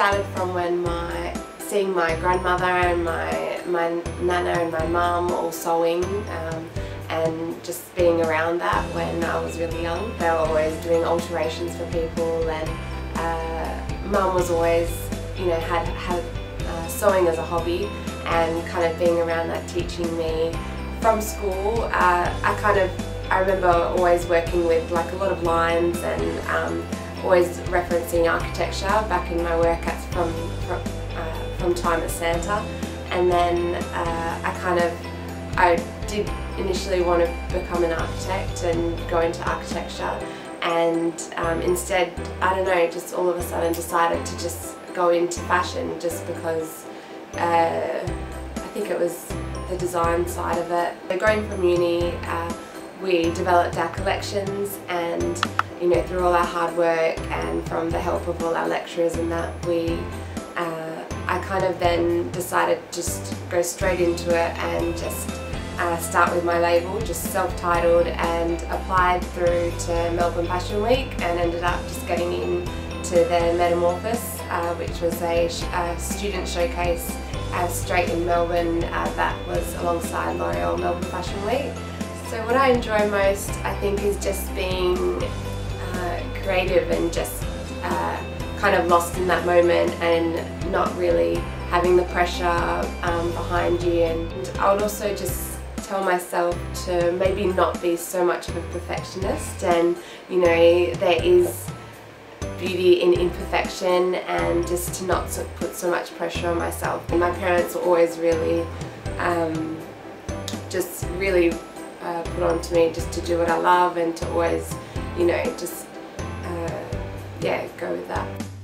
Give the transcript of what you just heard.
started from when my seeing my grandmother and my my nana and my mum all sewing um, and just being around that when I was really young. They were always doing alterations for people and uh, mum was always, you know, had, had uh, sewing as a hobby and kind of being around that teaching me from school. Uh, I kind of, I remember always working with like a lot of lines and um, always referencing architecture back in my work at, from, from, uh, from time at Santa and then uh, I kind of, I did initially want to become an architect and go into architecture and um, instead, I don't know, just all of a sudden decided to just go into fashion just because uh, I think it was the design side of it. Going from uni, uh, we developed our collections and you know through all our hard work and from the help of all our lecturers and that we uh, I kind of then decided just go straight into it and just uh, start with my label, just self-titled and applied through to Melbourne Fashion Week and ended up just getting in to the Metamorphosis, uh, which was a, sh a student showcase uh, straight in Melbourne uh, that was alongside L'Oreal Melbourne Fashion Week. So what I enjoy most I think is just being uh, creative and just uh, kind of lost in that moment and not really having the pressure um, behind you and I would also just tell myself to maybe not be so much of a perfectionist and you know there is beauty in imperfection and just to not put so much pressure on myself. And my parents were always really um, just really uh, put on to me just to do what I love and to always you know just yeah go with that.